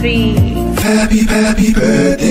three. Happy, happy birthday.